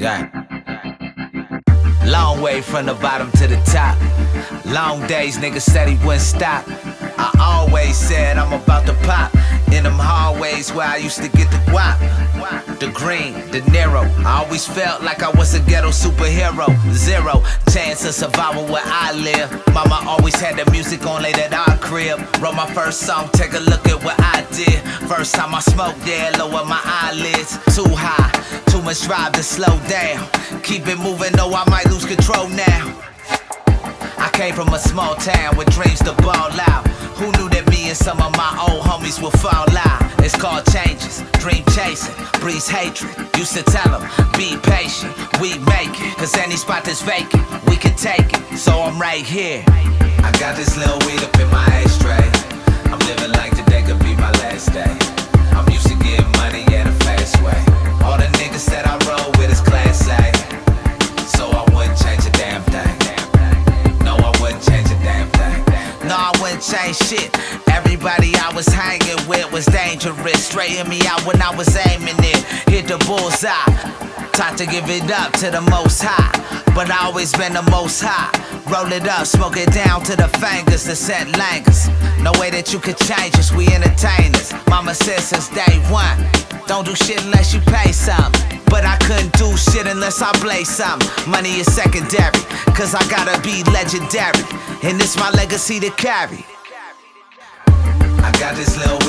Yeah. Long way from the bottom to the top. Long days, niggas said he wouldn't stop. I always said I'm about to pop in them hallways where I used to get the guap. The green, the narrow. I always felt like I was a ghetto superhero. Zero chance of survival where I live. Mama always had the music on late at our crib. Wrote my first song, take a look at what I did. First time I smoked, yeah, lower my eyelids. Too high, too much drive to slow down. Keep it moving, though I might lose control now. I came from a small town with dreams to ball out. Who knew that me and some of my old homies would fall out? It's called changes, dream chasing, breeds hatred. Used to tell them, be patient, we make it. Cause any spot that's vacant, we can take it. So I'm right here. I got this little weed up in my ashtray. I'm living like today could be my last day. I'm used to getting money in a fast way. All the niggas that I roll with is class A. So I wouldn't change a damn thing. No, I wouldn't change a damn thing. No, I wouldn't change shit. Everybody I was hanging with was dangerous. Straighten me out when I was aiming it. Hit the bullseye. Taught to give it up to the most high. But I always been the most high. Roll it up, smoke it down to the fingers, the set langers. No way that you could change us, we entertainers. Mama said since day one, don't do shit unless you pay some. But I couldn't do shit unless I blaze some. Money is secondary, cause I gotta be legendary. And it's my legacy to carry. I got this little